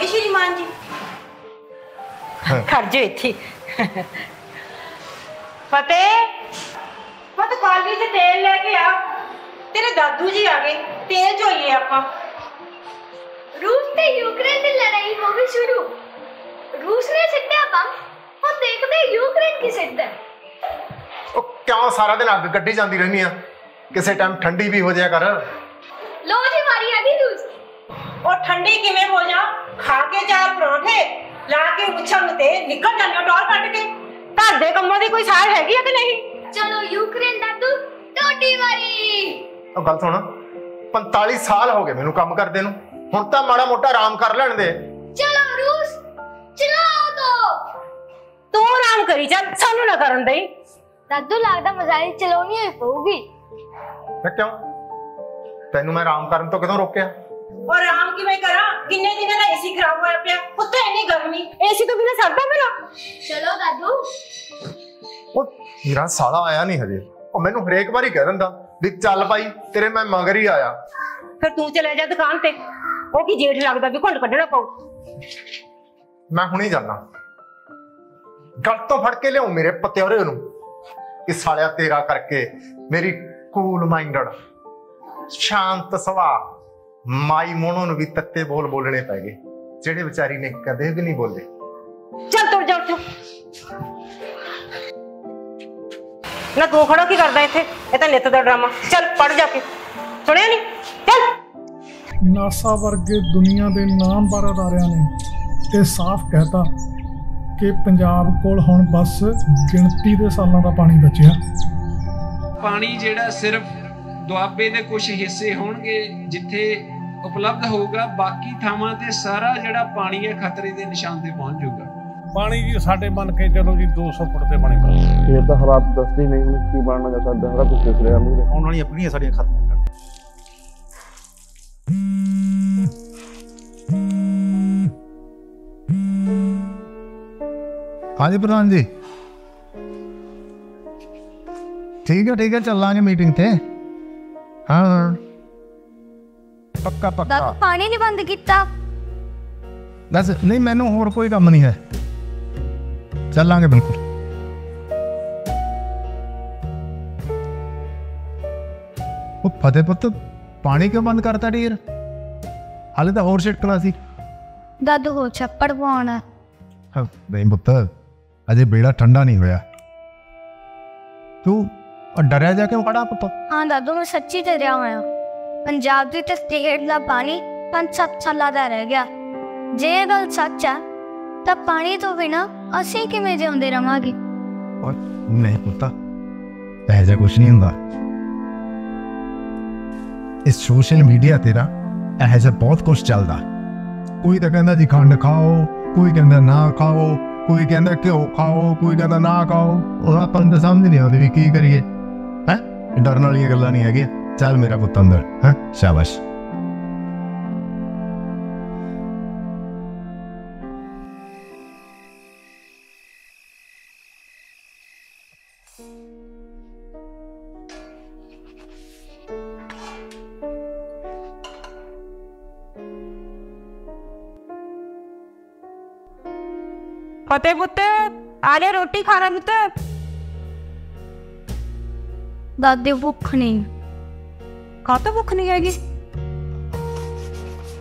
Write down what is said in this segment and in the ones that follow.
ਗਏ ਸ਼੍ਰੀਮਾਨ ਜੀ। ਖੜ ਜਾ ਇੱਥੇ। ਫਤਿਹ ਫਤ ਕਾਲੀ ਤੇ ਤੇਲ ਲੈ ਕੇ ਆ। ਤੇਰੇ ਦਾਦੂ ਜੀ ਆ ਗਏ ਤੇਲ ਚੋਈਏ ਆਪਾਂ। रूस ਤੇ ਯੂਕਰੇਨ ਦੀ ਲੜਾਈ ਹੋ ਗਈ ਸ਼ੁਰੂ। ਰੂਸ ਨੇ ਸਿੱਟਿਆ ਬੰਬ ਹੁਣ ਦੇਖਦੇ ਯੂਕਰੇਨ ਕੀ ਸਿੱਟਦਾ ਉਹ ਕਿਉਂ ਸਾਰਾ ਦਿਨ ਅੱਗ ਕੱਢੀ ਜਾਂਦੀ ਰਹਿੰਦੀ ਆ? ਕਿਸੇ ਟਾਈਮ ਠੰਡੀ ਵੀ ਹੋ ਜਾਇਆ ਕਰ। ਲੋ ਜੀ ਵਾਰੀ ਆ ਗਈ ਰੂਸ। ਉਹ ਠੰਡੀ ਕਿਵੇਂ ਹੋ ਜਾ? ਖਾ ਕੇ ਚਾਰ ਪਰੌਂਠੇ ਲਾ ਕੇ ਉਛਲ ਤੇ ਨਿਕਲ ਜਾਂਦੇ ਟੌਰ ਕੱਢ ਕੇ। ਘਰ ਦੇ ਕੰਮਾਂ ਦੀ ਕੋਈ ਸਾਰ ਹੈਗੀ ਆ ਕਿ ਨਹੀਂ? ਚਲੋ ਯੂਕਰੇਨ ਦਾਦੂ ਤੁਹਾਡੀ ਵਾਰੀ। ਉਹ ਗੱਲ ਸੁਣ 45 ਸਾਲ ਹੋ ਗਏ ਮੈਨੂੰ ਕੰਮ ਕਰਦੇ ਨੂੰ। ਹੁਣ ਤਾਂ ਮਾੜਾ ਮੋਟਾ ਆਰਾਮ ਕਰ ਲੈਣ ਦੇ। ਚਲੋ ਰੂਸ ਚਲਾਓ ਦੋ। ਤੂੰ ਆਰਾਮ ਕਰੀ ਚੱਲ ਸਾਨੂੰ ਨਾ ਕਰਨ ਦੇਈ। ਦਾਦੂ ਲੱਗਦਾ ਮਜ਼ਾਰੀ ਚਲਾਉਣੀ ਹੋਈ ਪਊਗੀ। ਮੈਂ ਕਿਉਂ? ਤੈਨੂੰ ਮੈਂ ਆਰਾਮ ਕਰਨ ਤੋਂ ਕਦੋਂ ਰੋਕਿਆ? ਔਰ ਆਰਾਮ ਕਿਵੇਂ ਕਰਾਂ? ਕਿੰਨੇ ਦਿਨਾਂ ਦਾ ਏਸੀ ਖਰਾਬ ਹੋਇਆ ਪਿਆ? ਉੱਤੇ ਇੰਨੀ ਗਰਮੀ। ਏਸੀ ਤੋਂ ਬਿਨਾ ਸਰਦਾ ਮੇਰਾ। ਚਲੋ ਦਾਦੂ। ਉਹ ਮੇਰਾ ਸਾਲਾ ਆਇਆ ਨਹੀਂ ਹਜੇ। ਉਹ ਮੈਨੂੰ ਹਰੇਕ ਵਾਰੀ ਕਹਿ ਦਿੰਦਾ ਵੀ ਚੱਲ ਭਾਈ ਤੇਰੇ ਮੈਂ ਮਗਰ ਹੀ ਆਇਆ। ਫਿਰ ਤੂੰ ਚਲੇ ਜਾ ਦੁਕਾਨ ਤੇ। ਉਹ ਕੀ ਜੇਠ ਲੱਗਦਾ ਵੀ ਘੁੰਡ ਕੱਢਣਾ ਪਊ। ਮੈਂ ਹੁਣੇ ਜਾਣਾ ਗਲ ਤੋਂ ਫੜ ਕੇ ਲਿਆਉ ਮੇਰੇ ਪਤਿਓਰੇ ਨੂੰ। ਕਿ ਸਾਲਿਆ ਤੇਰਾ ਕਰਕੇ ਮੇਰੀ ਕੂਲ ਮਾਈਂਡਡ ਸ਼ਾਂਤ ਸੁਭਾਅ ਮਾਈ ਮੋਨੋ ਨੂੰ ਵੀ ਤੱਤੇ ਬੋਲ ਬੋਲਣੇ ਪੈ ਗਏ। ਜਿਹੜੇ ਵਿਚਾਰੀ ਨੇ ਕਦੇ ਵੀ ਨਹੀਂ ਬੋਲੇ। ਚੱਲ ਤੁਰ ਜਾ ਉੱਠ। ਨਾ ਤੂੰ ਖੜਾ ਕੀ ਕਰਦਾ ਇੱਥੇ? ਇਹ ਤਾਂ ਨਿੱਤ ਦਾ ਡਰਾਮਾ। ਚੱਲ ਪੜ ਜਾ ਕੇ। ਸੁਣਿਆ ਨਹੀਂ ਚੱਲ। ਨਾਸਾ ਵਰਗੇ ਦੁਨੀਆ ਦੇ ਨਾਮਵਰ ਅਦਾਰਿਆਂ ਨੇ ਇਹ ਸਾਫ਼ ਕਹਿਤਾ ਕਿ ਪੰਜਾਬ ਕੋਲ ਹੁਣ ਬਸ ਗਿਣਤੀ ਦੇ ਸਾਲਾਂ ਦਾ ਪਾਣੀ ਬਚਿਆ। ਪਾਣੀ ਜਿਹੜਾ ਸਿਰਫ ਦੁਆਬੇ ਦੇ ਕੁਝ ਹਿੱਸੇ ਹੋਣਗੇ ਜਿੱਥੇ ਉਪਲਬਧ ਹੋਊਗਾ ਬਾਕੀ ਥਾਵਾਂ ਤੇ ਸਾਰਾ ਜਿਹੜਾ ਪਾਣੀ ਹੈ ਖਤਰੇ ਦੇ ਨਿਸ਼ਾਨ ਤੇ ਪਹੁੰਚ ਜਾਊਗਾ। ਪਾਣੀ ਜੀ ਸਾਡੇ ਮੰਨ ਕੇ ਚਲੋ ਜੀ 200 ਫੁੱਟ ਤੇ ਪਾਣੀ ਬਸ ਇਹ ਤਾਂ ਹਾਲਾਤ ਦੱਸਦੇ ਨਹੀਂ ਹੁਣ ਕੀ ਬਣਨਾ ਜਾ ਸਕਦਾ ਸਾਰਾ ਕੁਝ ਦਿਖ ਰਿਹਾ ਮੂਰੇ ਆਉਣ ਵਾਲੀਆਂ ਪੀੜ੍ਹੀਆਂ ਸਾਡੀਆਂ ਖਤਮ ਹੋ ਜਾਣ। ਹਾਂਜੀ ਪ੍ਰਧਾਨ ਜੀ। ਠੀਕ ਹੈ ਠੀਕ ਹੈ ਚੱਲਾਂਗੇ ਮੀਟਿੰਗ ਤੇ। ਹਾਂ। ਪੱਕਾ ਪੱਕਾ। ਦਾਦੂ ਪਾਣੀ ਨਹੀਂ ਬੰਦ ਕੀਤਾ। ਬਸ ਨਹੀਂ ਮੈਨੂੰ ਹੋਰ ਕੋਈ ਕੰਮ ਨਹੀਂ ਹੈ। ਚੱਲਾਂਗੇ ਬਿਲਕੁਲ। ਉਹ ਫਤਿਹ ਪੁੱਤ ਪਾਣੀ ਕਿਉਂ ਬੰਦ ਕਰਤਾ ਡੀਰ ਹਾਲੇ ਤਾਂ ਹੋਰ ਛਿੜਕਣਾ ਸੀ। ਦਾਦੂ ਹੋ ਛੱਪੜ ਪਵਾਉਣਾ। ਹਾਂ, ਨਹੀਂ ਪੁੱਤ ਅਜੇ ਬੇੜਾ ਠੰਡਾ ਨਹੀਂ ਹੋਇਆ। ਤੂੰ ਉਹ ਡਰਿਆ ਜਾ ਕਿਉਂ ਖੜਾ ਪੁੱਤ। ਹਾਂ ਦਾਦੂ ਮੈਂ ਸੱਚੀ ਡਰਿਆ ਹੋਇਆ। ਪੰਜਾਬ ਦੀ ਤੇ ਸਟੇਟ ਦਾ ਪਾਣੀ ਪੰਜ ਸੱਤ ਸਾਲਾਂ ਦਾ ਰਹਿ ਗਿਆ ਜੇ ਇਹ ਗੱਲ ਸੱਚ ਆ ਤਾਂ ਪਾਣੀ ਤੋਂ ਬਿਨਾ ਅਸੀਂ ਕਿਵੇਂ ਜਿਉਂਦੇ ਰਵਾਂਗੇ ਓਏ ਨਹੀਂ ਪੁੱਤ ਇਹ ਜਿਹਾ ਕੁਝ ਨਹੀਂ ਹੁੰਦਾ ਇਸ ਸੋਸ਼ਲ ਮੀਡੀਆ ਤੇ ਨਾ ਇਹ ਜਿਹਾ ਬਹੁਤ ਕੁਝ ਚੱਲਦਾ ਕੋਈ ਤਾਂ ਕਹਿੰਦਾ ਜੀ ਖੰਡ ਖਾਓ ਕੋਈ ਕਹਿੰਦਾ ਨਾ ਖਾਓ ਕੋਈ ਕਹਿੰਦਾ ਘਿਓ ਖਾਓ ਕੋਈ ਕਹਿੰਦਾ ਨਾ ਖਾਓ ਉਹ ਆਪਾਂ ਨੂੰ ਤਾਂ ਸਮਝ ਨਹੀਂ ਆਉਂਦੀ ਵੀ ਕੀ ਕਰੀਏ ਹੈ ਡਰਨ ਵਾਲੀਆਂ ਗੱਲਾਂ ਨਹੀਂ ਹੈਗੀਆਂ ਚੱਲ ਮੇਰਾ ਪੁੱਤ ਅੰਦਰ ਹੈ ਸ਼ਾਬਾਸ਼ ਫਤਿਹ ਪੁੱਤ ਆ ਲੈ ਰੋਟੀ ਖਾਣਾ ਪੁੱਤ ਦਾਦੀ ਭੁੱਖ ਨਹੀਂ ਕਾਹਤੋਂ ਭੁੱਖ ਨਹੀਂ ਹੈਗੀ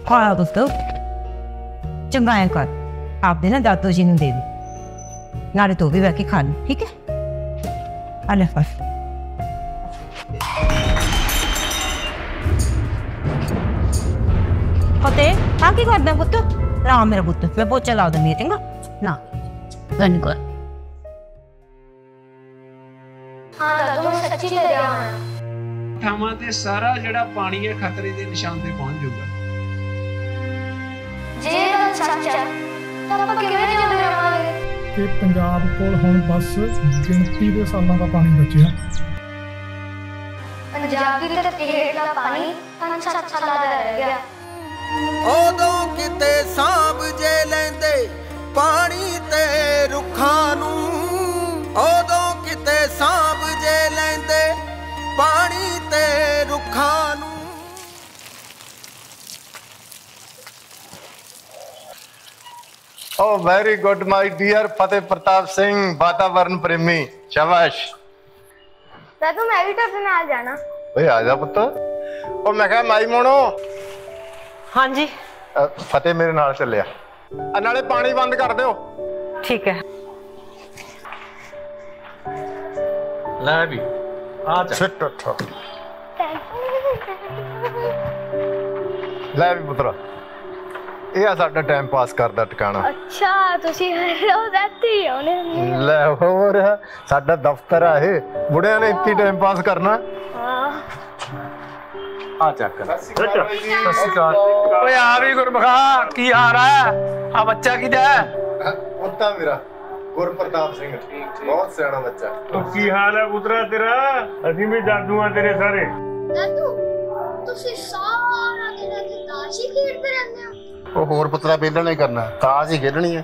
ਖਾਇਆ ਪੁੱਤ ਚੰਗਾ ਐ ਕਰ ਆਪਦੇ ਨਾ ਦਾਦੂ ਜੀ ਨੂੰ ਦੇ ਦੇ ਨਾਲੇ ਤੂੰ ਵੀ ਬੈ ਕੇ ਖਾ ਲਈ ਠੀਕ ਹੈ ਆ ਲੈ ਫਸ ਫਤਿਹ ਆ ਕੀ ਕਰਦਾ ਪੁੱਤ ਨਾ ਮੇਰਾ ਪੁੱਤ ਮੈਂ ਪੋਚਾ ਲਾ ਦਿੰਦੀ ਹਾਂ ਚੰਗਾ ਨਾ ਗਨ ਕਰ ਹਾਂ ਦਾਦੂ ਮੈਂ ਸੱਚੀ ਡਰਿਆ ਹੋਇਆ ਥਾਵਾਂ ਤੇ ਸਾਰਾ ਜਿਹੜਾ ਪਾਣੀ ਹੈ ਖਤਰੇ ਦੇ ਨਿਸ਼ਾਨ ਤੇ ਪਹੁੰਚ ਜਾਊਗਾ। ਜੇ ਗੱਲ ਸੱਚ ਤਾਂ ਆਪਾਂ ਕਿਵੇਂ ਜਿਉਂਦੇ ਰਵਾਂਗੇ? ਕਿ ਪੰਜਾਬ ਕੋਲ ਹੁਣ ਬਸ ਗਿਣਤੀ ਦੇ ਸਾਲਾਂ ਦਾ ਪਾਣੀ ਬਚਿਆ। ਪੰਜਾਬ ਦੀ ਤੇ ਸਟੇਟ ਦਾ ਪਾਣੀ ਪੰਜ ਸੱਤ ਸਾਲਾਂ ਦਾ ਰਹਿ ਗਿਆ। ਉਦੋਂ ਕਿਤੇ ਸਾਂਭ ਜੇ ਓ very good my dear Fateh Pratap Singh ਵਾਤਾਵਰਨ ਪ੍ਰੇਮੀ ਸ਼ਾਬਾਸ਼ ਦਾਦੂ ਮੈਂ ਵੀ ਤੁਹਾਡੇ ਨਾਲ ਜਾਣਾ। ਓਏ ਆ ਜਾ ਪੁੱਤ। ਓ ਮੈਂ ਕਿਹਾ ਮਾਈ ਮੋਣੋ। ਹਾਂਜੀ। ਫਤਿਹ ਮੇਰੇ ਨਾਲ ਚੱਲਿਆ। ਆ ਨਾਲੇ ਪਾਣੀ ਬੰਦ ਕਰ ਦਿਓ। ਠੀਕ ਹੈ। ਲੈ ਵੀ ਆ ਜਾ। ਸਿੱਟ ਉੱਠ। ਲੈ ਵੀ ਪੁੱਤਰਾ। ਇਹ ਆ ਸਾਡਾ ਟਾਈਮ ਪਾਸ ਕਰਦਾ ਟਿਕਾਣਾ। ਅੱਛਾ ਤੁਸੀਂ ਰੋਜ਼ ਇੱਥੇ ਹੀ ਆਉਂਦੇ ਹੁੰਦੇ ਹੋ। ਲੈ ਹੋਰ ਸਾਡਾ ਦਫ਼ਤਰ ਆ ਇਹ। ਬੁੜਿਆਂ ਨੇ ਇੱਥੇ ਟਾਈਮ ਪਾਸ ਕਰਨਾ। ਹਾਂ। ਆ ਚੱਕ। ਸਤਿ ਸ਼੍ਰੀ ਅਕਾਲ ਓਏ ਆ ਵੀ ਗੁਰਮਖਾ ਕੀ ਹਾਲ ਹੈ? ਆ ਬੱਚਾ ਕਿਦਾ ਪੁੱਤਾ ਮੇਰਾ ਗੁਰਪ੍ਰਤਾਪ ਸਿੰਘ। ਬਹੁਤ ਸਿਆਣਾ ਬੱਚਾ। ਉਹ ਕੀ ਹਾਲ ਹੈ ਪੁੱਤਰਾ ਤੇਰਾ? ਅਸੀਂ ਵੀ ਦਾਦੂ ਆ ਤੇਰੇ ਸਾਰੇ। ਦਾਦੂ ਤੁਸੀਂ ਸਾਰਾ ਦਿਨ ਇੱਥੇ ਤਾਸ਼ ਖੇਡਦੇ ਰਹਿੰਦੇ ਹੋ। ਉਹ ਹੋਰ ਪੁੱਤਰਾ ਵੇਲਣਾ ਹੀ ਕਰਨਾ ਤਾਸ਼ ਹੀ ਖੇਡਣੀ ਹੈ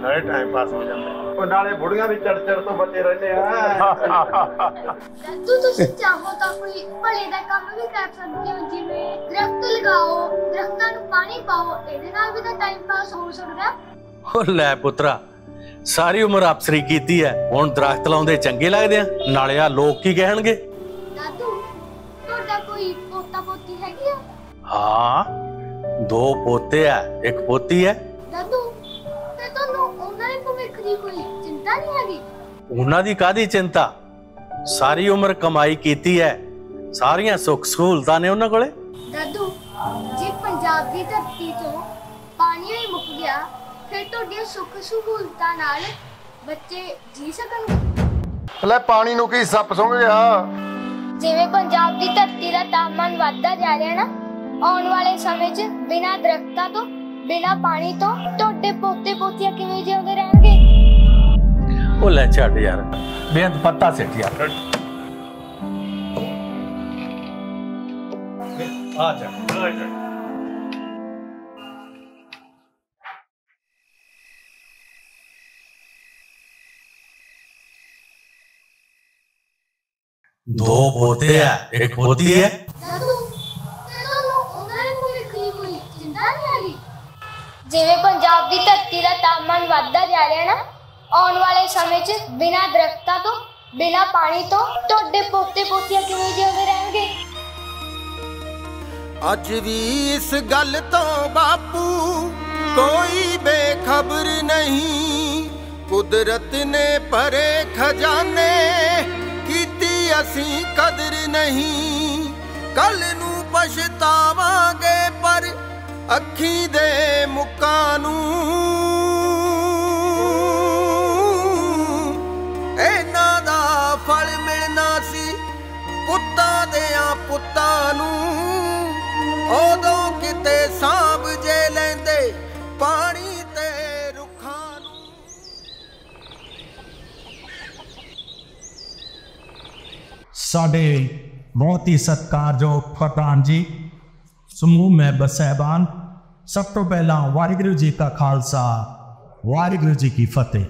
ਨਾਲੇ ਟਾਈਮ ਪਾਸ ਹੋ ਜਾਂਦਾ। ਉਹ ਨਾਲੇ ਬੁੜੀਆਂ ਦੀ ਚੜ ਚੜ ਤੋਂ ਬਚੇ ਰਹਿੰਦੇ ਆ। ਦਾਦੂ ਤੁਸੀਂ ਚਾਹੋ ਤਾਂ ਕੋਈ ਭਲੇ ਦਾ ਕੰਮ ਵੀ ਕਰ ਸਕਦੇ ਹੋ ਜਿਵੇਂ ਦਰਖਤ ਲਗਾਓ ਦਰਖਤਾਂ ਨੂੰ ਪਾਣੀ ਪਾਓ ਇਹਦੇ ਨਾਲ ਵੀ ਤਾਂ ਟਾਈਮ ਪਾਸ ਹੋ ਸਕਦਾ। ਉਹ ਲੈ ਪੁੱਤਰਾ ਸਾਰੀ ਉਮਰ ਅਫਸਰੀ ਕੀਤੀ ਐ ਹੁਣ ਦਰਖਤ ਲਾਉਂਦੇ ਚੰਗੇ ਲੱਗਦੇ ਆ ਨਾਲੇ ਆ ਲੋਕ ਕੀ ਕਹਿਣਗੇ? ਦਾਦੂ ਤੁਹਾਡਾ ਕੋਈ ਪੋਤਾ ਪੋਤੀ ਹੈਗੀ ਆ? ਹਾਂ। ਦੋ ਪੋਤੇ ਆ ਇੱਕ ਪੋਤੀ ਐ ਦਾਦੂ ਤੇ ਤੁਹਾਨੂੰ ਉਹਨਾਂ ਦੇ ਭਵਿੱਖ ਦੀ ਕੋਈ ਚਿੰਤਾ ਨਹੀਂ ਹੈਗੀ ਉਹਨਾਂ ਦੀ ਕਾਦੀ ਚਿੰਤਾ ਸਾਰੀ ਉਮਰ ਕਮਾਈ ਕੀਤੀ ਐ ਸਾਰੀਆਂ ਸੁੱਖ ਸਹੂਲਤਾਂ ਨੇ ਉਹਨਾਂ ਕੋਲੇ ਦਾਦੂ ਜੇ ਪੰਜਾਬ ਦੀ ਧਰਤੀ ਤੋਂ ਪਾਣੀ ਹੀ ਮੁੱਕ ਗਿਆ ਫਿਰ ਤੁਹਾਡੀਆਂ ਸੁੱਖ ਸਹੂਲਤਾਂ ਨਾਲ ਬੱਚੇ ਜੀ ਸਕਣਗੇ ਲੈ ਪਾਣੀ ਨੂੰ ਕੀ ਸੱਪ ਸੁੰਘ ਗਿਆ ਜਿਵੇਂ ਪੰਜਾਬ ਦੀ ਧਰਤੀ ਦਾ ਤਾਪਮਾਨ ਵੱਧਦਾ ਜਾ ਰਿਹਾ ਨਾ ਆਉਣ ਵਾਲੇ ਸਮੇਂ 'ਚ ਬਿਨਾਂ ਦਰਖਤਾਂ ਤੋਂ, ਬਿਨਾਂ ਪਾਣੀ ਤੋਂ ਤੁਹਾਡੇ ਪੋਤੇ ਪੋਤੀਆਂ ਕਿਵੇਂ ਜਿਉਂਦੇ ਰਹਿਣਗੇ? ਉਹ ਲੈ ਛੱਡ ਯਾਰ। ਬੇਅੰਤ ਪੱਤਾ ਸਿੱਟ ਯਾਰ। ਆ ਜਾ। ਆ ਜਾ ਦੋ ਪੋਤੇ ਆ, ਇੱਕ ਪੋਤੀ ਐ ਦਾਦੂ ਤੇ ਤੁਹਾਨੂੰ ਉਹਨਾਂ ਦੇ ਭਵਿੱਖ ਦੀ ਕੋਈ ਚਿੰਤਾ ਨਹੀਂ ਹੈਗੀ ਜਿਵੇਂ ਪੰਜਾਬ ਦੀ ਧਰਤੀ ਦਾ ਤਾਪਮਾਨ ਵੱਧਦਾ ਜਾ ਰਿਹਾ ਨਾ, ਆਉਣ ਵਾਲੇ ਸਮੇਂ 'ਚ ਬਿਨਾਂ ਦਰਖਤਾਂ ਤੋਂ, ਬਿਨਾਂ ਪਾਣੀ ਤੋਂ ਤੁਹਾਡੇ ਪੋਤੇ ਪੋਤੀਆਂ ਕਿਵੇਂ ਜਿਉਂਦੇ ਰਹਿਣਗੇ? ਅੱਜ ਵੀ ਇਸ ਗੱਲ ਤੋਂ ਬਾਪੂ ਕੋਈ ਬੇਖਬਰ ਨਹੀਂ। ਕੁਦਰਤ ਨੇ ਭਰੇ ਖਜ਼ਾਨੇ ਕੀਤੀ ਅਸੀਂ ਕਦਰ ਨਹੀਂ। ਕੱਲ ਨੂੰ ਪਛਤਾਵਾਂਗੇ ਪਰ ਅੱਖੀ ਦੇ ਮੁੱਕਾਂ ਨੂੰ। ਇਹਨਾਂ ਦਾ ਫਲ ਮਿਲਣਾ ਸੀ ਪੁੱਤਾਂ ਦੇਆਂ ਪੁੱਤਾਂ ਨੂੰ। ਉਦੋਂ ਕਿਤੇ ਸਾਂਭ ਜੇ ਲੈਂਦੇ ਪਾਣੀ ਤੇ ਰੁੱਖਾਂ ਨੂੰ। ਸਾਡੇ ਬਹੁਤ ਹੀ ਸਤਿਕਾਰਯੋਗ ਪ੍ਰਧਾਨ ਜੀ ਸਮੂਹ ਮੈਂਬਰ ਸਹਿਬਾਨ ਸਭ ਤੋਂ ਪਹਿਲਾਂ ਵਾਹਿਗੁਰੂ ਜੀ ਕਾ ਖਾਲਸਾ, ਵਾਹਿਗੁਰੂ ਜੀ ਕੀ ਫਤਿਹ।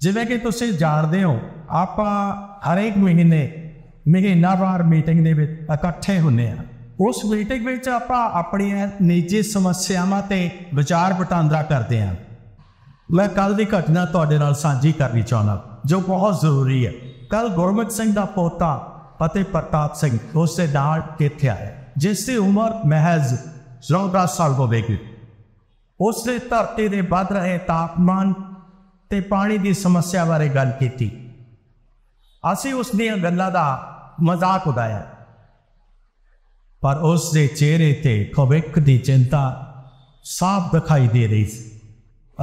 ਜਿਵੇਂ ਕਿ ਤੁਸੀਂ ਜਾਣਦੇ ਹੋ, ਆਪਾਂ ਹਰੇਕ ਮਹੀਨੇ ਮਹੀਨਾਵਾਰ ਮੀਟਿੰਗ ਦੇ ਵਿੱਚ ਇਕੱਠੇ ਹੁੰਦੇ ਆ ਉਸ ਮੀਟਿੰਗ ਵਿੱਚ ਆਪਾਂ ਆਪਣੀਆਂ ਨਿੱਜੀ ਸਮੱਸਿਆਵਾਂ ਤੇ ਵਿਚਾਰ ਵਟਾਂਦਰਾ ਕਰਦੇ ਹਾਂ। ਮੈਂ ਕੱਲ ਦੀ ਘਟਨਾ ਤੁਹਾਡੇ ਨਾਲ ਸਾਂਝੀ ਕਰਨੀ ਚਾਹੁੰਦਾ, ਜੋ ਬਹੁਤ ਜ਼ਰੂਰੀ ਹੈ। ਕੱਲ ਗੁਰਮਤ ਸਿੰਘ ਦਾ ਪੋਤਾ ਫਤਿਹ ਪ੍ਰਤਾਪ ਸਿੰਘ ਉਸ ਦੇ ਨਾਲ ਕਿੱਥੇ ਆਇਆ? ਜਿਸ ਦੀ ਉਮਰ ਮਹਿਜ਼ 14 ਸਾਲ ਹੋਵੇਗੀ। ਉਸ ਨੇ ਧਰਤੀ ਦੇ ਵੱਧ ਰਹੇ ਤਾਪਮਾਨ ਤੇ ਪਾਣੀ ਦੀ ਸਮੱਸਿਆ ਬਾਰੇ ਗੱਲ ਕੀਤੀ। ਅਸੀਂ ਉਸ ਦੀਆਂ ਗੱਲਾਂ ਦਾ ਮਜ਼ਾਕ ਉਡਾਇਆ। ਪਰ ਉਸ ਦੇ ਚਿਹਰੇ ਤੇ ਭਵਿੱਖ ਦੀ ਚਿੰਤਾ ਸਾਫ਼ ਦਿਖਾਈ ਦੇ ਰਹੀ ਸੀ।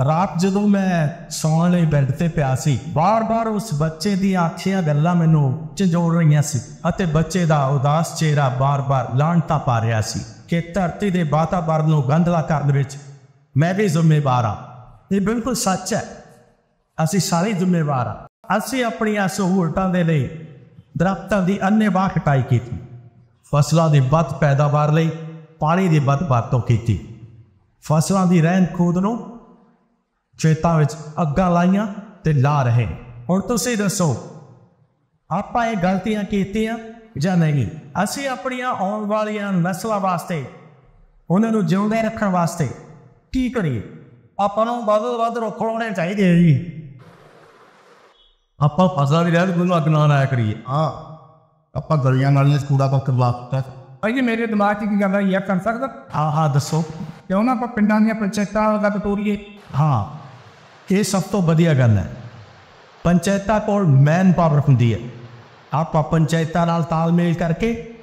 ਰਾਤ ਜਦੋਂ ਮੈਂ ਸੌਣ ਲਈ ਬੈੱਡ ਤੇ ਪਿਆ ਸੀ, ਬਾਰ-ਬਾਰ ਉਸ ਬੱਚੇ ਦੀਆਂ ਆਖੀਆਂ ਗੱਲਾਂ ਮੈਨੂੰ ਝੰਜੋੜ ਰਹੀਆਂ ਸੀ ਅਤੇ ਬੱਚੇ ਦਾ ਉਦਾਸ ਚਿਹਰਾ ਬਾਰ-ਬਾਰ ਲਾਂਟਾ ਪਾ ਰਿਹਾ ਸੀ ਕਿ ਧਰਤੀ ਦੇ ਵਾਤਾਵਰਣ ਨੂੰ ਗੰਧਲਾ ਕਰਨ ਵਿੱਚ ਮੈਂ ਵੀ ਜ਼ਿੰਮੇਵਾਰ ਹਾਂ। ਇਹ ਬਿਲਕੁਲ ਸੱਚ ਹੈ। ਅਸੀਂ ਸਾਰੇ ਜ਼ਿੰਮੇਵਾਰ ਹਾਂ। ਅਸੀਂ ਆਪਣੀਆਂ ਸਹੂਲਤਾਂ ਦੇ ਲਈ ਦਰਖਤਾਂ ਦੀ ਅੰਨੇਵਾਹ ਕਟਾਈ ਕੀਤੀ, ਫਸਲਾਂ ਦੀ ਵੱਧ ਪੈਦਾਵਾਰ ਲਈ, ਪਾਣੀ ਦੀ ਵੱਧ ਵਰਤੋਂ ਕੀਤੀ, ਫਸਲਾਂ ਦੀ ਰਹਿੰਦ ਖੂਦ ਨੂੰ ਖੇਤਾਂ ਵਿੱਚ ਅੱਗਾਂ ਲਾਈਆਂ ਤੇ ਲਾ ਰਹੇ। ਹੁਣ ਤੁਸੀਂ ਦੱਸੋ ਆਪਾਂ ਇਹ ਗਲਤੀਆਂ ਕੀਤੀਆਂ ਜਾਂ ਨਹੀਂ? ਅਸੀਂ ਆਪਣੀਆਂ ਆਉਣ ਵਾਲੀਆਂ ਨਸਲਾਂ ਵਾਸਤੇ ਉਹਨਾਂ ਨੂੰ ਜਿਉਂਦੇ ਰੱਖਣ ਵਾਸਤੇ ਕੀ ਕਰੀਏ? ਆਪਾਂ ਨੂੰ ਵੱਧ ਤੋਂ ਵੱਧ ਰੁੱਖ ਲਾਉਣੇ ਚਾਹੀਦੇ ਆ ਜੀ। ਆਪਾਂ ਫਸਲਾਂ ਦੀ ਰਹਿਤ ਨੂੰ ਅੱਗ ਨਾ ਲਾਇਆ ਕਰੀਏ। ਹਾਂ ਆਪਾਂ ਗਲੀਆਂ ਨਾਲੀਆਂ ਕੂੜਾ ਪੱਥਰ ਲਾਤਾ ਭਾਈ ਮੇਰੇ ਦਿਮਾਗ 'ਚ ਕੀ ਗੱਲ ਹੈ ਇਹ ਕਰ ਸਕਦਾ? ਹਾਂ ਹਾਂ ਦੱਸੋ। ਕਿਉਂ ਨਾ ਆਪਾਂ ਪਿੰਡਾਂ ਦੀਆਂ ਪੰਚਾਇਤਾਂ ਦਾ ਬਤੋਰੀਏ। ਹਾਂ ਇਹ ਸਭ ਤੋਂ ਵਧੀਆ ਗੱਲ ਹੈ। ਪੰਚਾਇਤਾਂ ਕੋਲ ਮੈਨ ਪਾਵਰ ਹੁੰਦੀ ਹੈ। ਆਪਾਂ ਪੰਚਾਇਤਾਂ ਨਾਲ ਤਾਲਮੇਲ ਕਰਕੇ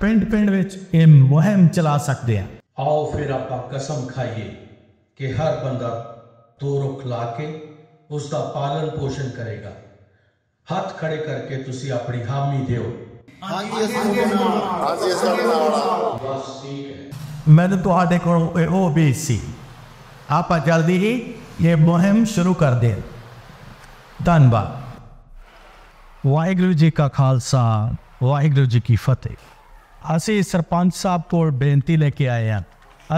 ਪਿੰਡ ਪਿੰਡ ਵਿੱਚ ਇਹ ਮੁਹਿੰਮ ਚਲਾ ਸਕਦੇ ਹਾਂ। ਆਓ ਫਿਰ ਆਪਾਂ ਕਸਮ ਖਾਈਏ ਕਿ ਹਰ ਬੰਦਾ ਦੋ ਰੁੱਖ ਲਾ ਕੇ ਉਸ ਦਾ ਪਾਲਣ ਪੋਸ਼ਣ ਕਰੇਗਾ। ਹੱਥ ਖੜੇ ਕਰਕੇ ਤੁਸੀਂ ਆਪਣੀ ਹਾਮੀ ਦਿਓ। ਬਸ ਠੀਕ ਹੈ। ਮੈਨੂੰ ਤੁਹਾਡੇ ਕੋਲ ਇਹ ਉਹ ਵੀ ਸੀ। ਆਪਾਂ ਜਲਦੀ ਹੀ ਇਹ ਮੁਹਿੰਮ ਸ਼ੁਰੂ ਕਰਦੇ ਹਾਂ ਧੰਨਵਾਦ। ਵਾਹਿਗੁਰੂ ਜੀ ਕਾ ਖਾਲਸਾ, ਵਾਹਿਗੁਰੂ ਜੀ ਕੀ ਫਤਿਹ। ਅਸੀਂ ਸਰਪੰਚ ਸਾਹਿਬ ਕੋਲ ਬੇਨਤੀ ਲੈ ਕੇ ਆਏ ਹਾਂ।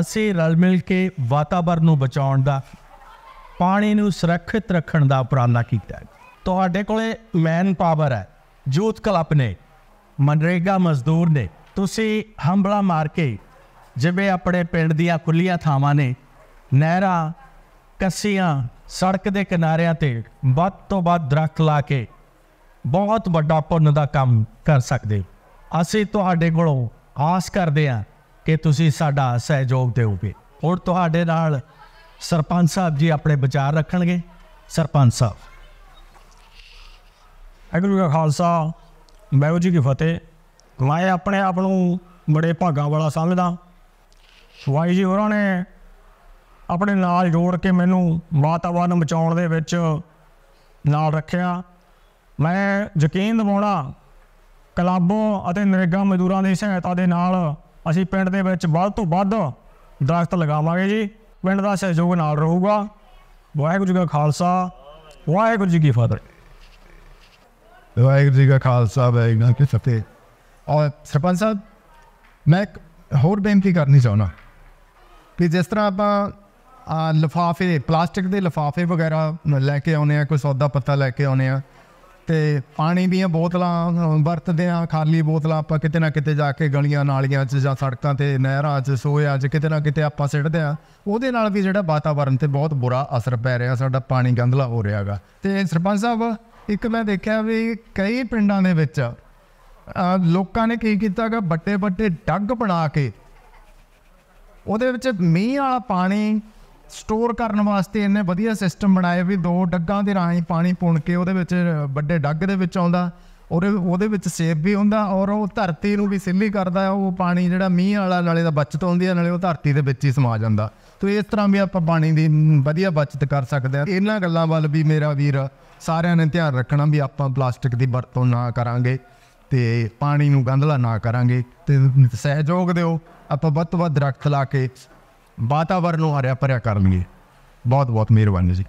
ਅਸੀਂ ਰਲ ਮਿਲ ਕੇ ਵਾਤਾਵਰਨ ਨੂੰ ਬਚਾਉਣ ਦਾ, ਪਾਣੀ ਨੂੰ ਸੁਰੱਖਿਅਤ ਰੱਖਣ ਦਾ ਉਪਰਾਲਾ ਕੀਤਾ ਹੈ। ਤੁਹਾਡੇ ਕੋਲੇ ਮੈਨ ਪਾਵਰ ਹੈ, ਯੂਥ ਕਲੱਬ ਨੇ, ਮਨਰੇਗਾ ਮਜ਼ਦੂਰ ਨੇ, ਤੁਸੀਂ ਹੰਬਲਾ ਮਾਰ ਕੇ, ਜਿਵੇਂ ਆਪਣੇ ਪਿੰਡ ਦੀਆਂ ਖੁੱਲੀਆਂ ਥਾਵਾਂ ਨੇ, ਨਹਿਰਾਂ ਕੱਸੀਆਂ ਸੜਕ ਦੇ ਕਿਨਾਰਿਆਂ ਤੇ ਵੱਧ ਤੋਂ ਵੱਧ ਦਰਖਤ ਲਾ ਕੇ ਬਹੁਤ ਵੱਡਾ ਪੁੰਨ ਦਾ ਕੰਮ ਕਰ ਸਕਦੇ। ਅਸੀਂ ਤੁਹਾਡੇ ਕੋਲੋਂ ਆਸ ਕਰਦੇ ਹਾਂ ਕਿ ਤੁਸੀਂ ਸਾਡਾ ਸਹਿਯੋਗ ਦਿਓਗੇ। ਹੁਣ ਤੁਹਾਡੇ ਨਾਲ ਸਰਪੰਚ ਸਾਹਿਬ ਜੀ ਆਪਣੇ ਵਿਚਾਰ ਰੱਖਣਗੇ। ਸਰਪੰਚ ਸਾਹਿਬ। ਵਾਹਿਗੁਰੂ ਜੀ ਕਾ ਖਾਲਸਾ, ਵਾਹਿਗੁਰੂ ਜੀ ਕੀ ਫਤਿਹ। ਮੈਂ ਆਪਣੇ ਆਪ ਨੂੰ ਬੜੇ ਭਾਗਾਂ ਵਾਲਾ ਸਮਝਦਾ। ਵਾਹਿ ਜੀ ਹੋਰਾਂ ਨੇ ਆਪਣੇ ਨਾਲ ਜੋੜ ਕੇ ਮੈਨੂੰ ਵਾਤਾਵਰਨ ਬਚਾਉਣ ਦੇ ਵਿੱਚ ਨਾਲ ਰੱਖਿਆ। ਮੈਂ ਯਕੀਨ ਦਿਵਾਉਣਾ, ਕਲੱਬੋਂ ਅਤੇ ਨਰੇਗਾ ਮਜ਼ਦੂਰਾਂ ਦੀ ਸਹਾਇਤਾ ਦੇ ਨਾਲ ਅਸੀਂ ਪਿੰਡ ਦੇ ਵਿੱਚ ਵੱਧ ਤੋਂ ਵੱਧ ਦਰਖਤ ਲਗਾਵਾਂਗੇ ਜੀ। ਪਿੰਡ ਦਾ ਸਹਿਯੋਗ ਨਾਲ ਰਹੂਗਾ। ਵਾਹਿਗੁਰੂ ਜੀ ਕਾ ਖਾਲਸਾ, ਵਾਹਿਗੁਰੂ ਜੀ ਕੀ ਫਤਿਹ। ਵਾਹਿਗੁਰੂ ਜੀ ਕਾ ਖਾਲਸਾ, ਵਾਹਿਗੁਰੂ ਜੀ ਕੀ ਫਤਿਹ। ਔਰ ਸਰਪੰਚ ਸਾਹਿਬ, ਮੈਂ ਇੱਕ ਹੋਰ ਬੇਨਤੀ ਕਰਨੀ ਚਾਹੁੰਦਾ ਕਿ ਜਿਸ ਤਰ੍ਹਾਂ ਆਪਾਂ ਲਿਫਾਫੇ, ਪਲਾਸਟਿਕ ਦੇ ਲਿਫਾਫੇ ਵਗੈਰਾ ਲੈ ਕੇ ਆਉਨੇ ਆ, ਕੋਈ ਸੌਦਾ ਪੱਤਾ ਲੈ ਕੇ ਆਉਨੇ ਆ। ਤੇ ਪਾਣੀ ਦੀਆਂ ਬੋਤਲਾਂ, ਵਰਤਦੇ ਆ, ਖਾਲੀ ਬੋਤਲਾਂ ਆਪਾਂ ਕਿਤੇ ਨਾ ਕਿਤੇ ਜਾ ਕੇ ਗਲੀਆਂ, ਨਾਲੀਆਂ 'ਚ ਜਾਂ ਸੜਕਾਂ ਤੇ, ਨਹਿਰਾਂ 'ਚ ਸੋਇਆ 'ਚ, ਕਿਤੇ ਨਾ ਕਿਤੇ ਆਪਾਂ ਸਿੱਟਦੇ ਆ। ਉਹਦੇ ਨਾਲ ਵੀ ਜਿਹੜਾ ਵਾਤਾਵਰਣ ਤੇ ਬਹੁਤ ਬੁਰਾ ਅਸਰ ਪੈ ਰਿਹਾ, ਸਾਡਾ ਪਾਣੀ ਗੰਦਲਾ ਹੋ ਰਿਹਾਗਾ ਤੇ ਸਰਪੰਚ ਸਾਹਿਬ, ਇੱਕ ਮੈਂ ਦੇਖਿਆ ਵੀ ਕਈ ਪਿੰਡਾਂ ਦੇ ਵਿੱਚ ਲੋਕਾਂ ਨੇ ਕੀ ਕੀਤਾਗਾ ਵੱਡੇ ਵੱਡੇ ਡੱਗ ਬਣਾ ਕੇ, ਉਹਦੇ ਵਿੱਚ ਮੀਂਹ ਵਾਲਾ ਪਾਣੀ ਸਟੋਰ ਕਰਨ ਵਾਸਤੇ ਇਹਨੇ ਵਧੀਆ ਸਿਸਟਮ ਬਣਾਏ ਵੀ ਦੋ ਡੱਗਾਂ ਦੇ ਰਾਹੀਂ ਪਾਣੀ ਪੁਣ ਕੇ ਉਹਦੇ ਵਿੱਚ ਵੱਡੇ ਡੱਗ ਦੇ ਵਿੱਚ ਆਉਂਦਾ ਔਰ ਉਹਦੇ ਵਿੱਚ ਸੇਬ ਵੀ ਹੁੰਦਾ ਔਰ ਉਹ ਧਰਤੀ ਨੂੰ ਵੀ ਸਿੱਲੀ ਕਰਦਾ, ਉਹ ਪਾਣੀ ਜਿਹੜਾ ਮੀਂਹ ਵਾਲਾ ਨਾਲੇ ਦਾ ਬਚਤ ਹੁੰਦੀ ਹੈ ਨਾਲੇ ਉਹ ਧਰਤੀ ਦੇ ਵਿੱਚ ਹੀ ਸਮਾ ਜਾਂਦਾ। ਤੇ ਇਸ ਤਰ੍ਹਾਂ ਵੀ ਆਪਾਂ ਪਾਣੀ ਦੀ ਵਧੀਆ ਬਚਤ ਕਰ ਸਕਦੇ ਹਾਂ ਇਹਨਾਂ ਗੱਲਾਂ ਵੱਲ ਵੀ ਮੇਰਾ ਵੀਰ ਸਾਰਿਆਂ ਨੇ ਧਿਆਨ ਰੱਖਣਾ ਵੀ ਆਪਾਂ ਪਲਾਸਟਿਕ ਦੀ ਵਰਤੋਂ ਨਾ ਕਰਾਂਗੇ ਤੇ ਪਾਣੀ ਨੂੰ ਗੰਧਲਾ ਨਾ ਕਰਾਂਗੇ ਤੇ ਸਹਿਯੋਗ ਦਿਓ। ਆਪਾਂ ਵੱਧ ਤੋਂ ਵੱਧ ਦਰਖਤ ਲਾ ਕੇ ਵਾਤਾਵਰਨ ਨੂੰ ਹਰਿਆ ਭਰਿਆ ਕਰ ਲਈਏ ਬਹੁਤ ਬਹੁਤ ਮਿਹਰਬਾਨੀ ਜੀ।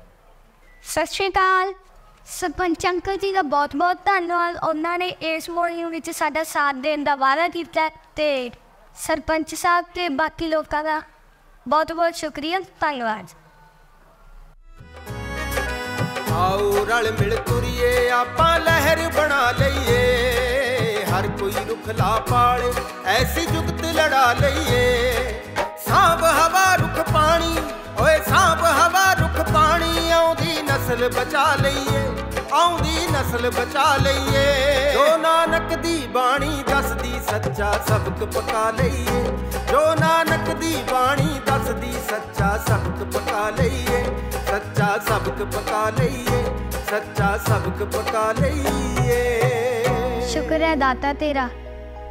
ਸਤਿ ਸ਼੍ਰੀ ਅਕਾਲ। ਸਰਪੰਚ ਅੰਕਲ ਜੀ ਦਾ ਬਹੁਤ ਬਹੁਤ ਧੰਨਵਾਦ। ਉਹਨਾਂ ਨੇ ਇਸ ਮੋਰਨਿੰਗ ਵਿੱਚ ਸਾਡਾ ਸਾਥ ਦੇਣ ਦਾ ਵਾਅਦਾ ਕੀਤਾ ਤੇ ਸਰਪੰਚ ਸਾਹਿਬ ਤੇ ਬਾਕੀ ਲੋਕਾਂ ਦਾ ਬਹੁਤ ਬਹੁਤ ਸ਼ੁਕਰੀਆ। ਧੰਨਵਾਦ। ਆਓ ਰਲ ਮਿਲ ਤੁਰੀਏ ਆਪਾਂ ਲਹਿਰ ਬਣਾ ਲਈਏ। ਹਰ ਕੋਈ ਰੁੱਖ ਲਾ ਪਾਲੇ ਐਸੀ ਜੁਗਤ ਲੜਾ ਲਈਏ। ਸਾਂਭ ਹਵਾ, ਰੁੱਖ ਪਾਣੀ। ਓਏ ਸਾਂਭ ਹਵਾ, ਰੁੱਖ ਪਾਣੀ, ਆਉਂਦੀ ਨਸਲ ਬਚਾ ਲਈਏ। ਆਉਂਦੀ ਨਸਲ ਬਚਾ ਲਈਏ। ਜੋ ਨਾਨਕ ਦੀ ਬਾਣੀ ਦੱਸਦੀ, ਸੱਚਾ ਸਬਕ ਪਕਾ ਲਈਏ। ਜੋ ਨਾਨਕ ਦੀ ਬਾਣੀ ਦੱਸਦੀ, ਸੱਚਾ ਸਬਕ ਪਕਾ ਲਈਏ। ਸੱਚਾ ਸਬਕ ਪਕਾ ਲਈਏ। ਸੱਚਾ ਸਬਕ ਪਕਾ ਲਈਏ। ਸ਼ੁਕਰ ਹੈ ਦਾਤਾ ਤੇਰਾ।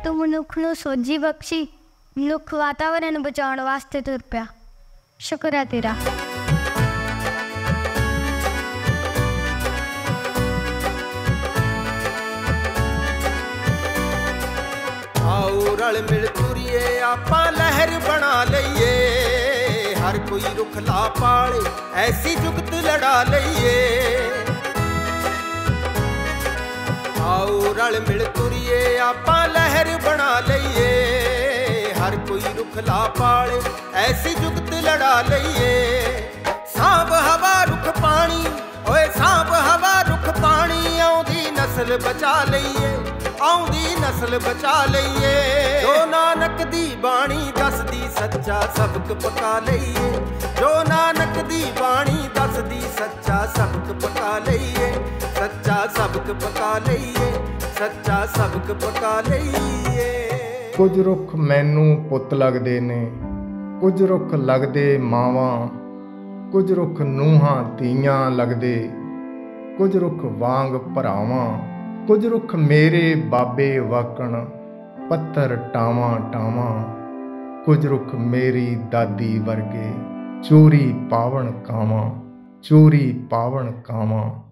ਤੂੰ ਮਨੁੱਖ ਨੂੰ ਸੋਝੀ ਬਖਸ਼ੀ। ਮਨੁੱਖ ਵਾਤਾਵਰਨ ਨੂੰ ਬਚਾਉਣ ਵਾਸਤੇ ਤੁਰ ਪਿਆ। ਸ਼ੁਕਰ ਹੈ ਤੇਰਾ। ਆਓ ਰਲ ਮਿਲ ਤੁਰੀਏ, ਆਪਾਂ ਲਹਿਰ ਬਣਾ ਲਈਏ। ਹਰ ਕੋਈ ਰੁੱਖ ਲਾ ਪਾਲੇ, ਐਸੀ ਜੁਗਤ ਲੜਾ ਲਈਏ। ਆਓ ਰਲ ਮਿਲ ਤੁਰੀਏ, ਆਪਾਂ ਲਹਿਰ ਬਣਾ ਲਈਏ। ਹਰ ਕੋਈ ਰੁਖ ਲਾ ਪਾਲੇ, ਐਸੀ ਜੁਗਤ ਲੜਾ ਲਈਏ। ਸਾਂਭ ਹਵਾ, ਰੁਖ ਪਾਣੀ, ਓਏ ਸਾਂਭ ਹਵਾ, ਰੁਖ ਪਾਣੀ, ਆਉਂਦੀ ਨਸਲ ਬਚਾ ਲਈਏ, ਆਉਂਦੀ ਨਸਲ ਬਚਾ ਲਈਏ। ਜੋ ਨਾਨਕ ਦੀ ਬਾਣੀ ਦੱਸਦੀ, ਸੱਚਾ ਸਬਕ ਪਕਾ ਲਈਏ। ਜੋ ਨਾਨਕ ਦੀ ਬਾਣੀ ਦੱਸਦੀ, ਸੱਚਾ ਸਬਕ ਪਕਾ ਲਈਏ। ਸੱਚਾ ਸਬਕ ਪਕਾ ਲਈਏ, ਸੱਚਾ ਸਬਕ ਪਕਾ ਲਈਏ। ਕੁਝ ਰੁੱਖ ਮੈਨੂੰ ਪੁੱਤ ਲੱਗਦੇ ਨੇ, ਕੁਝ ਰੁੱਖ ਲੱਗਦੇ ਮਾਵਾਂ, ਕੁਝ ਰੁੱਖ ਨੂਹਾਂ ਧੀਆਂ ਲੱਗਦੇ, ਕੁਝ ਰੁੱਖ ਵਾਂਗ ਭਰਾਵਾਂ, ਕੁਝ ਰੁੱਖ ਮੇਰੇ ਬਾਬੇ ਵਾਕਣ ਪੱਤਰ ਟਾਵਾਂ ਟਾਵਾਂ, ਕੁਝ ਰੁੱਖ ਮੇਰੀ ਦਾਦੀ ਵਰਗੇ ਚੋਰੀ ਪਾਵਣ ਕਾਵਾਂ, ਚੋਰੀ ਪਾਵਣ ਕਾਵਾਂ।